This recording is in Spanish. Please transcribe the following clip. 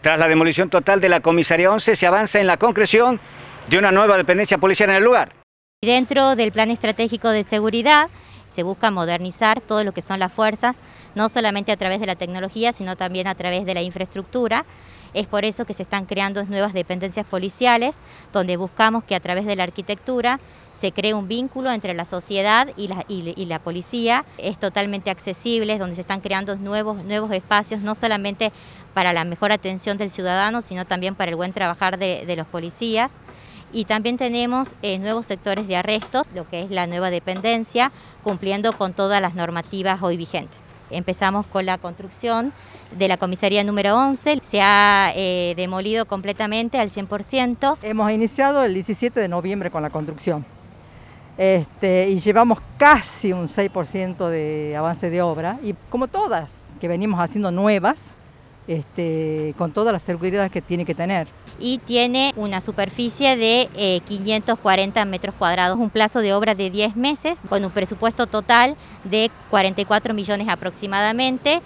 Tras la demolición total de la comisaría 11 se avanza en la concreción de una nueva dependencia policial en el lugar. Dentro del plan estratégico de seguridad se busca modernizar todo lo que son las fuerzas, no solamente a través de la tecnología, sino también a través de la infraestructura. Es por eso que se están creando nuevas dependencias policiales, donde buscamos que a través de la arquitectura se cree un vínculo entre la sociedad y la, policía. Es totalmente accesible, donde se están creando nuevos, nuevos espacios, no solamente para la mejor atención del ciudadano, sino también para el buen trabajar de, los policías y también tenemos eh, nuevos sectores de arresto, lo que es la nueva dependencia, cumpliendo con todas las normativas hoy vigentes. Empezamos con la construcción de la comisaría número 11, se ha eh, demolido completamente al 100%. Hemos iniciado el 17 de noviembre con la construcción. Este, y llevamos casi un 6% de avance de obra. Y como todas que venimos haciendo nuevas, este, con todas las seguridades que tiene que tener y tiene una superficie de 540 eh, metros cuadrados, un plazo de obra de 10 meses, con un presupuesto total de 44 millones aproximadamente